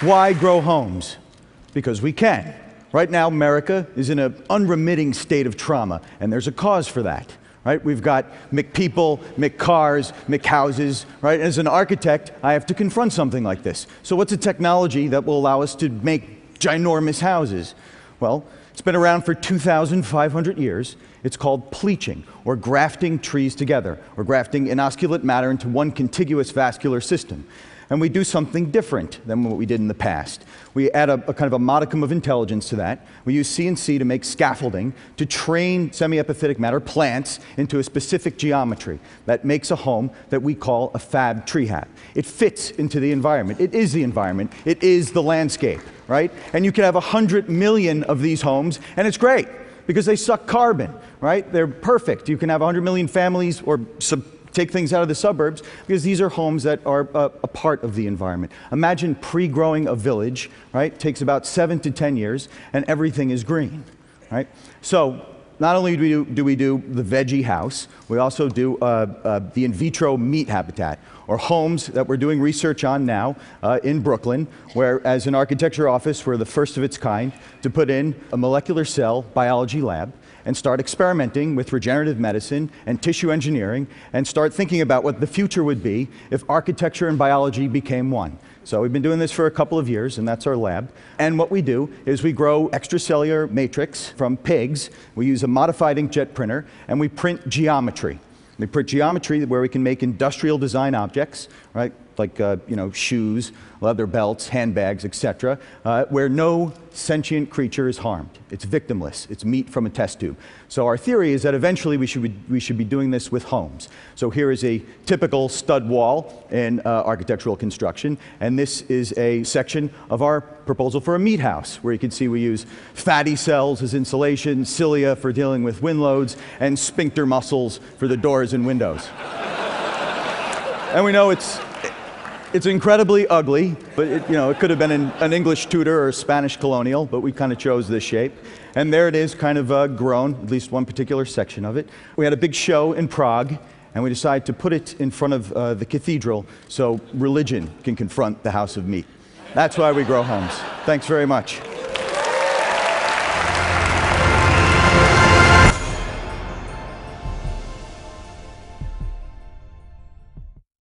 Why grow homes? Because we can. Right now, America is in an unremitting state of trauma, and there's a cause for that. Right? We've got McPeople, McCars, McHouses. Right? As an architect, I have to confront something like this. So, what's a technology that will allow us to make ginormous houses? Well, it's been around for 2,500 years. It's called pleaching, or grafting trees together, or grafting inosculate matter into one contiguous vascular system and we do something different than what we did in the past. We add a, a, kind of a modicum of intelligence to that. We use CNC to make scaffolding to train semi-epiphytic matter, plants, into a specific geometry that makes a home that we call a Fab Tree Hab. It fits into the environment. It is the environment. It is the landscape, right? And you can have 100 million of these homes, and it's great because they suck carbon, right? They're perfect. You can have 100 million families or sub take things out of the suburbs because these are homes that are uh, a part of the environment. Imagine pre growing a village, right? It takes about seven to 10 years, and everything is green, right? So, not only do we do, do we do the veggie house, we also do uh, uh, the in vitro meat habitat, or homes that we're doing research on now uh, in Brooklyn, where, as an architecture office, we're the first of its kind to put in a molecular cell biology lab and start experimenting with regenerative medicine and tissue engineering and start thinking about what the future would be if architecture and biology became one. So we've been doing this for a couple of years, and that's our lab. And what we do is we grow extracellular matrix from pigs. We use a modified inkjet printer, and we print geometry. We print geometry where we can make industrial design objects, right? Like uh, you know, shoes, leather belts, handbags, etc., uh, where no sentient creature is harmed. It's victimless. It's meat from a test tube. So our theory is that eventually we should be, we should be doing this with homes. So here is a typical stud wall in uh, architectural construction, and this is a section of our proposal for a meat house, where you can see we use fatty cells as insulation, cilia for dealing with wind loads, and sphincter muscles for the doors and windows. and we know it's it's incredibly ugly, but it, you know, it could have been an, an, English Tudor or a Spanish colonial, but we kind of chose this shape. And there it is, kind of uh, grown, at least one particular section of it. We had a big show in Prague, and we decided to put it in front of uh, the cathedral so religion can confront the house of meat. That's why we grow homes. Thanks very much.